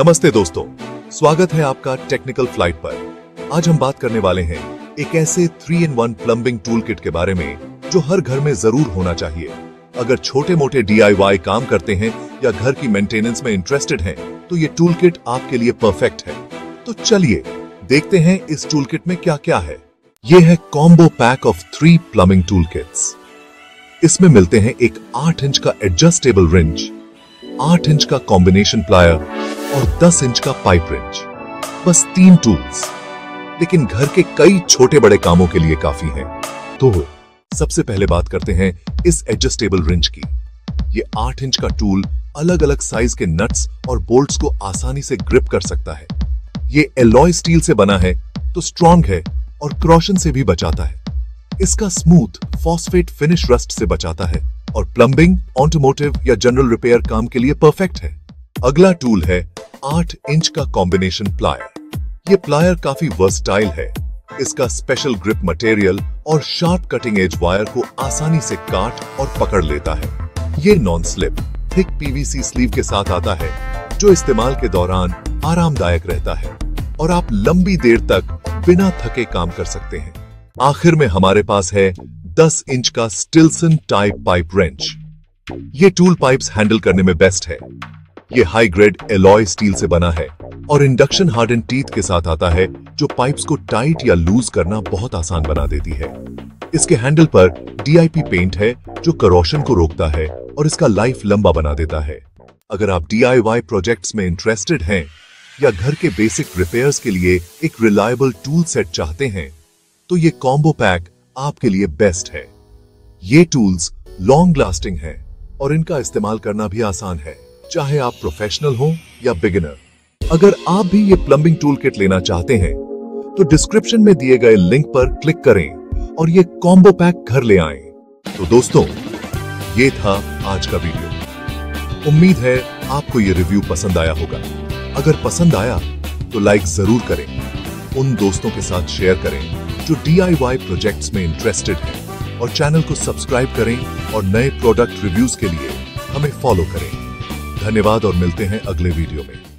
नमस्ते दोस्तों स्वागत है आपका टेक्निकल फ़्लाइट पर। आज हम बात करने वाले हैं एक ऐसे three in one plumbing tool kit के बारे में जो हर घर में ज़रूर होना चाहिए। अगर छोटे मोटे डी काम करते हैं या घर की मेंटेनेंस में इंटरेस्टेड हैं, तो ये टूल किट आपके लिए परफेक्ट है। तो चलिए देखते हैं इस टूल किट में क्या क्या है। ये है combo pack of three plumbing tool इसमें मिलते हैं एक आठ इंच का एडजस्टेबल रिंच आठ इंच का कॉम्बिनेशन प्लायर और 10 इंच का पाइप रिंच बस तीन टूल्स लेकिन घर के कई छोटे बड़े कामों के लिए काफ़ी हैं। तो सबसे पहले बात करते हैं इस एडजस्टेबल रिंच की। ये 8 इंच का टूल अलग अलग साइज़ के नट्स और बोल्ट्स को आसानी से ग्रिप कर सकता है। ये एलॉय स्टील से बना है तो स्ट्रॉन्ग है और क्रॉशन से भी बचाता है। इसका स्मूथ फॉस्फेट फिनिश रस्ट से बचाता है और प्लम्बिंग ऑटोमोटिव या जनरल रिपेयर काम के लिए परफेक्ट है। अगला टूल है 8 इंच का कॉम्बिनेशन प्लायर ये प्लायर काफ़ी वर्सटाइल है। इसका स्पेशल ग्रिप मटेरियल और शार्प कटिंग एज वायर को आसानी से काट और पकड़ लेता है। ये non slip thick PVC sleeve के साथ आता है, जो इस्तेमाल के दौरान आरामदायक रहता है और आप लंबी देर तक बिना थके काम कर सकते हैं। आखिर में हमारे पास है 10 इंच का स्टिल्सन टाइप पाइप रेंच ये टूल पाइप्स हैंडल करने में बेस्ट है। ये हाई ग्रेड एलॉय स्टील से बना है और इंडक्शन हार्ड एंड टीथ के साथ आता है, जो पाइप्स को टाइट या लूज करना बहुत आसान बना देती है। इसके हैंडल पर डीआईपी पेंट है, जो करोशन को रोकता है और इसका लाइफ लंबा बना देता है। अगर आप डीआईवाई प्रोजेक्ट्स में इंटरेस्टेड हैं या घर के बेसिक रिपेयर्स के लिए एक रिलायबल टूल सेट चाहते हैं तो ये कॉम्बो पैक आपके लिए बेस्ट है। ये टूल्स लॉन्ग लास्टिंग है और इनका इस्तेमाल करना भी आसान है। चाहे आप प्रोफेशनल हो या बिगिनर अगर आप भी ये प्लम्बिंग टूल किट लेना चाहते हैं तो डिस्क्रिप्शन में दिए गए लिंक पर क्लिक करें और ये कॉम्बो पैक घर ले आए। तो दोस्तों, ये था आज का वीडियो उम्मीद है आपको ये रिव्यू पसंद आया होगा। अगर पसंद आया तो लाइक ज़रूर करें। उन दोस्तों के साथ शेयर करें जो डी प्रोजेक्ट्स में इंटरेस्टेड हैं और चैनल को सब्सक्राइब करें और नए प्रोडक्ट रिव्यूज़ के लिए हमें फॉलो करें। धन्यवाद और मिलते हैं अगले वीडियो में।